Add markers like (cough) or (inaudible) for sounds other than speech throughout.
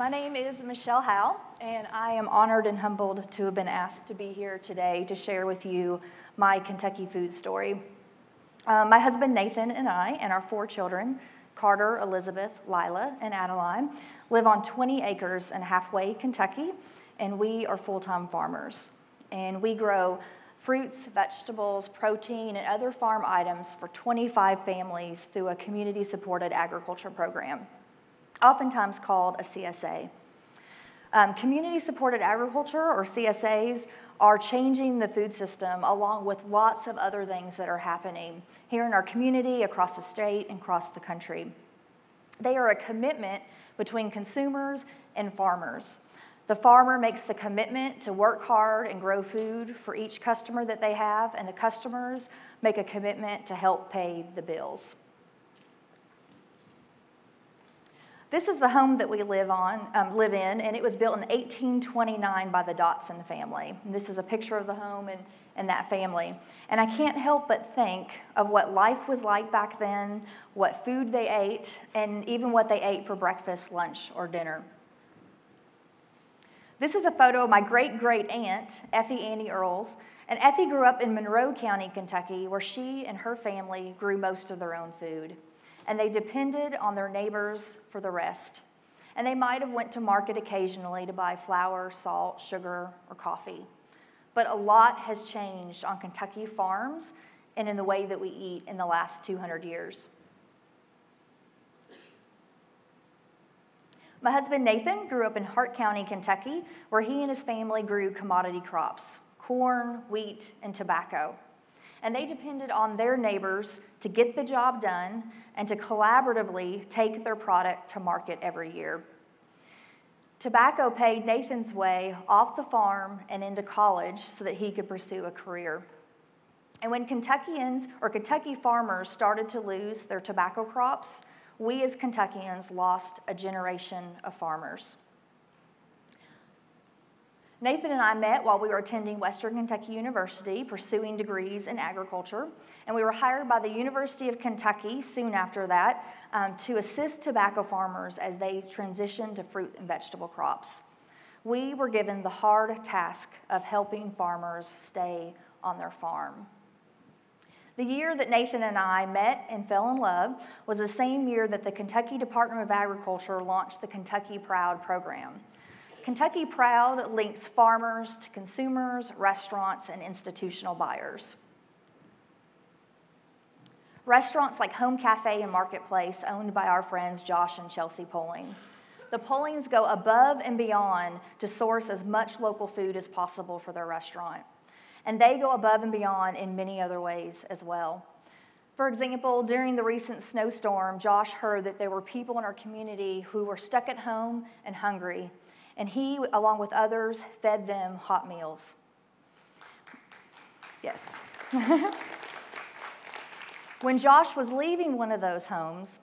My name is Michelle Howell, and I am honored and humbled to have been asked to be here today to share with you my Kentucky food story. Uh, my husband Nathan and I, and our four children, Carter, Elizabeth, Lila, and Adeline, live on 20 acres in Halfway Kentucky, and we are full time farmers. And we grow fruits, vegetables, protein, and other farm items for 25 families through a community supported agriculture program, oftentimes called a CSA. Um, community supported agriculture, or CSAs, are changing the food system along with lots of other things that are happening here in our community, across the state, and across the country. They are a commitment between consumers and farmers. The farmer makes the commitment to work hard and grow food for each customer that they have, and the customers make a commitment to help pay the bills. This is the home that we live on, um, live in, and it was built in 1829 by the Dotson family. And this is a picture of the home and, and that family. And I can't help but think of what life was like back then, what food they ate, and even what they ate for breakfast, lunch, or dinner. This is a photo of my great great aunt, Effie Annie Earls. And Effie grew up in Monroe County, Kentucky, where she and her family grew most of their own food. And they depended on their neighbors for the rest. And they might have went to market occasionally to buy flour, salt, sugar, or coffee. But a lot has changed on Kentucky farms and in the way that we eat in the last 200 years. My husband Nathan grew up in Hart County, Kentucky, where he and his family grew commodity crops corn, wheat, and tobacco. And they depended on their neighbors to get the job done and to collaboratively take their product to market every year. Tobacco paid Nathan's way off the farm and into college so that he could pursue a career. And when Kentuckians or Kentucky farmers started to lose their tobacco crops, we as Kentuckians lost a generation of farmers. Nathan and I met while we were attending Western Kentucky University, pursuing degrees in agriculture, and we were hired by the University of Kentucky soon after that um, to assist tobacco farmers as they transitioned to fruit and vegetable crops. We were given the hard task of helping farmers stay on their farm. The year that Nathan and I met and fell in love was the same year that the Kentucky Department of Agriculture launched the Kentucky Proud program. Kentucky Proud links farmers to consumers, restaurants, and institutional buyers. Restaurants like Home Cafe and Marketplace, owned by our friends Josh and Chelsea Poling. The Polings go above and beyond to source as much local food as possible for their restaurant. And they go above and beyond in many other ways as well. For example, during the recent snowstorm, Josh heard that there were people in our community who were stuck at home and hungry, and he, along with others, fed them hot meals. Yes. (laughs) when Josh was leaving one of those homes,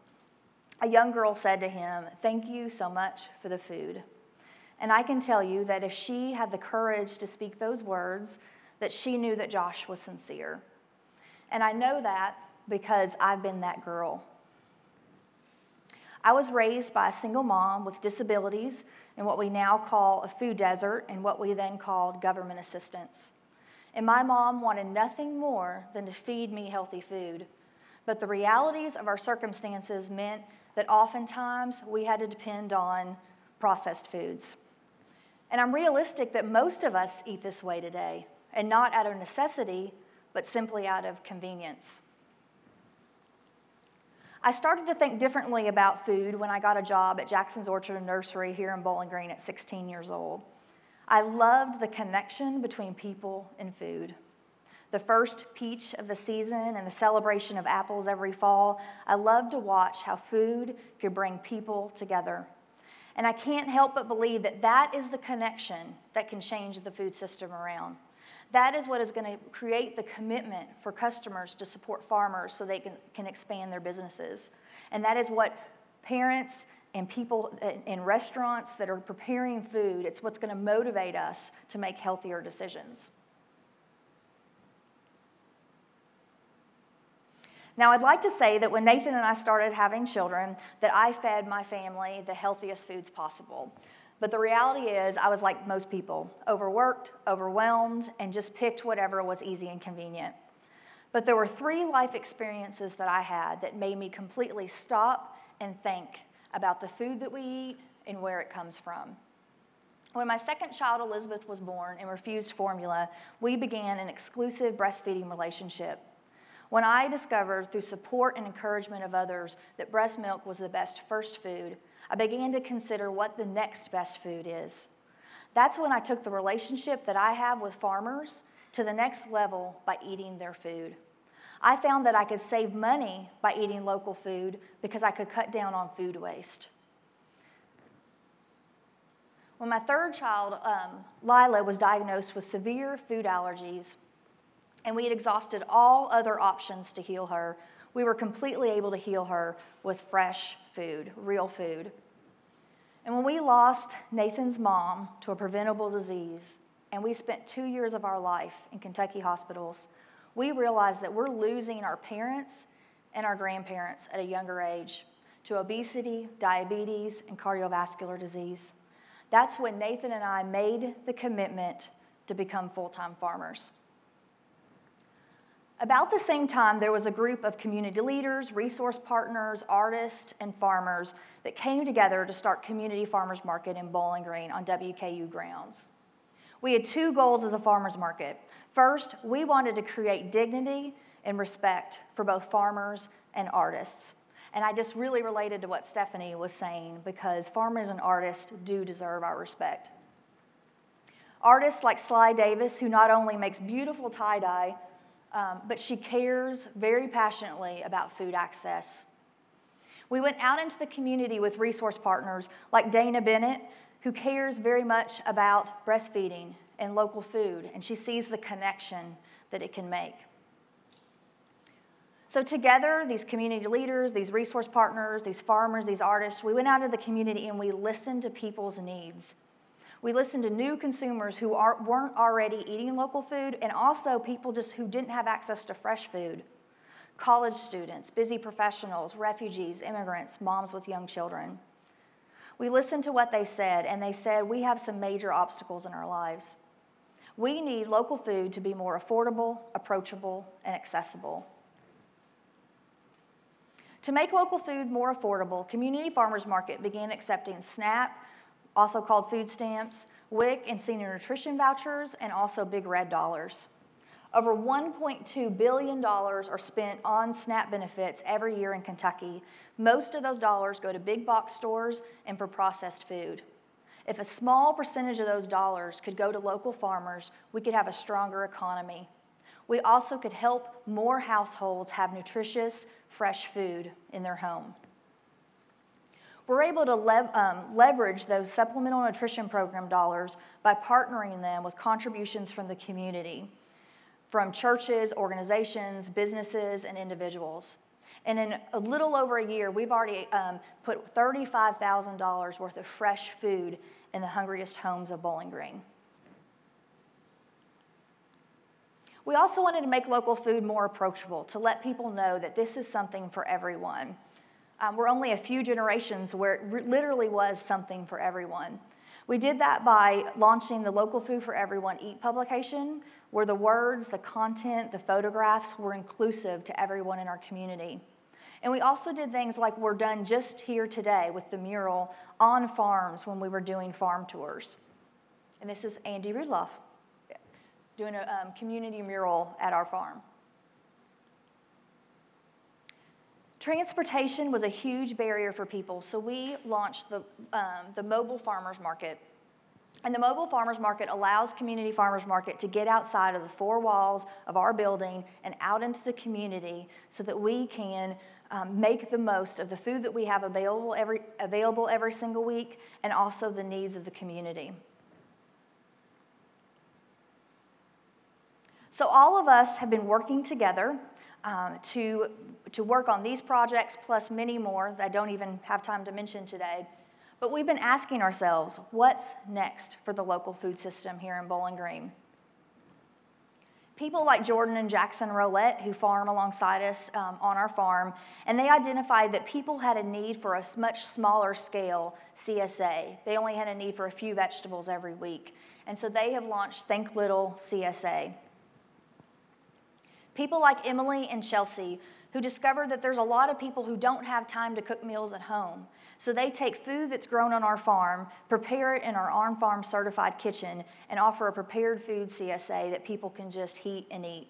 a young girl said to him, Thank you so much for the food. And I can tell you that if she had the courage to speak those words, that she knew that Josh was sincere. And I know that because I've been that girl. I was raised by a single mom with disabilities in what we now call a food desert and what we then called government assistance. And my mom wanted nothing more than to feed me healthy food. But the realities of our circumstances meant that oftentimes we had to depend on processed foods. And I'm realistic that most of us eat this way today and not out of necessity, but simply out of convenience. I started to think differently about food when I got a job at Jackson's Orchard and Nursery here in Bowling Green at 16 years old. I loved the connection between people and food. The first peach of the season and the celebration of apples every fall, I loved to watch how food could bring people together. And I can't help but believe that that is the connection that can change the food system around. That is what is going to create the commitment for customers to support farmers so they can, can expand their businesses. And that is what parents and people in restaurants that are preparing food, it's what's going to motivate us to make healthier decisions. Now, I'd like to say that when Nathan and I started having children, that I fed my family the healthiest foods possible. But the reality is, I was like most people overworked, overwhelmed, and just picked whatever was easy and convenient. But there were three life experiences that I had that made me completely stop and think about the food that we eat and where it comes from. When my second child, Elizabeth, was born and refused formula, we began an exclusive breastfeeding relationship. When I discovered through support and encouragement of others that breast milk was the best first food, I began to consider what the next best food is. That's when I took the relationship that I have with farmers to the next level by eating their food. I found that I could save money by eating local food because I could cut down on food waste. When my third child, um, Lila, was diagnosed with severe food allergies, and we had exhausted all other options to heal her, we were completely able to heal her with fresh food, real food. And when we lost Nathan's mom to a preventable disease, and we spent two years of our life in Kentucky hospitals, we realized that we're losing our parents and our grandparents at a younger age to obesity, diabetes, and cardiovascular disease. That's when Nathan and I made the commitment to become full time farmers. About the same time, there was a group of community leaders, resource partners, artists, and farmers that came together to start Community Farmers Market in Bowling Green on WKU grounds. We had two goals as a farmers market. First, we wanted to create dignity and respect for both farmers and artists. And I just really related to what Stephanie was saying because farmers and artists do deserve our respect. Artists like Sly Davis, who not only makes beautiful tie dye, um, but she cares very passionately about food access. We went out into the community with resource partners like Dana Bennett, who cares very much about breastfeeding and local food, and she sees the connection that it can make. So, together, these community leaders, these resource partners, these farmers, these artists, we went out into the community and we listened to people's needs. We listened to new consumers who are, weren't already eating local food and also people just who didn't have access to fresh food. College students, busy professionals, refugees, immigrants, moms with young children. We listened to what they said, and they said, We have some major obstacles in our lives. We need local food to be more affordable, approachable, and accessible. To make local food more affordable, Community Farmers Market began accepting SNAP, also called food stamps, WIC and senior nutrition vouchers, and also big red dollars. Over $1.2 billion are spent on SNAP benefits every year in Kentucky. Most of those dollars go to big box stores and for processed food. If a small percentage of those dollars could go to local farmers, we could have a stronger economy. We also could help more households have nutritious, fresh food in their home we're able to lev- um, leverage those supplemental nutrition program dollars by partnering them with contributions from the community, from churches, organizations, businesses, and individuals. And in a little over a year, we've already um, put $35,000 worth of fresh food in the hungriest homes of Bowling Green. We also wanted to make local food more approachable, to let people know that this is something for everyone. Um, we're only a few generations where it re- literally was something for everyone. We did that by launching the Local Food for Everyone Eat publication, where the words, the content, the photographs were inclusive to everyone in our community. And we also did things like we're done just here today with the mural on farms when we were doing farm tours. And this is Andy Rudloff doing a um, community mural at our farm. Transportation was a huge barrier for people, so we launched the, um, the mobile farmers market. And the mobile farmers market allows community farmers market to get outside of the four walls of our building and out into the community so that we can um, make the most of the food that we have available every, available every single week and also the needs of the community. So, all of us have been working together um, to, to work on these projects plus many more that I don't even have time to mention today. But we've been asking ourselves, what's next for the local food system here in Bowling Green? people like Jordan and Jackson Rowlett, who farm alongside us um, on our farm, and they identified that people had a need for a much smaller scale CSA. They only had a need for a few vegetables every week. And so they have launched Think Little CSA. People like Emily and Chelsea, who discovered that there's a lot of people who don't have time to cook meals at home. So they take food that's grown on our farm, prepare it in our on farm certified kitchen, and offer a prepared food CSA that people can just heat and eat.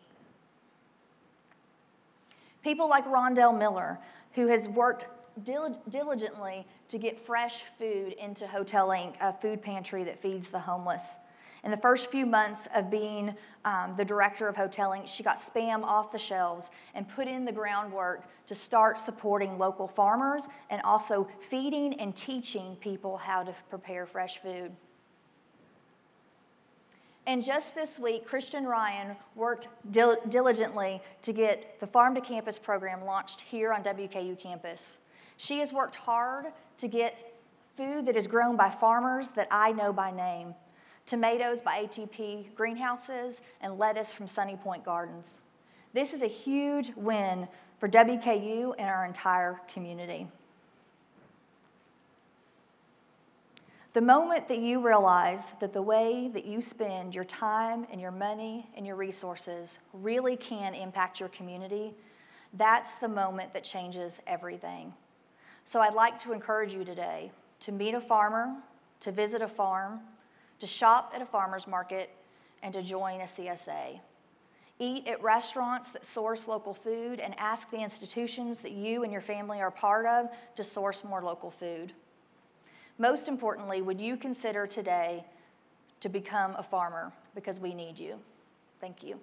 People like Rondell Miller, who has worked diligently to get fresh food into Hotel Inc., a food pantry that feeds the homeless. In the first few months of being um, the director of Hotel Inc., she got spam off the shelves and put in the groundwork to start supporting local farmers and also feeding and teaching people how to prepare fresh food. And just this week, Christian Ryan worked dil- diligently to get the Farm to Campus program launched here on WKU campus. She has worked hard to get food that is grown by farmers that I know by name tomatoes by ATP Greenhouses, and lettuce from Sunny Point Gardens. This is a huge win for WKU and our entire community. The moment that you realize that the way that you spend your time and your money and your resources really can impact your community, that's the moment that changes everything. So I'd like to encourage you today to meet a farmer, to visit a farm, to shop at a farmer's market, and to join a CSA. Eat at restaurants that source local food and ask the institutions that you and your family are part of to source more local food. Most importantly, would you consider today to become a farmer because we need you? Thank you.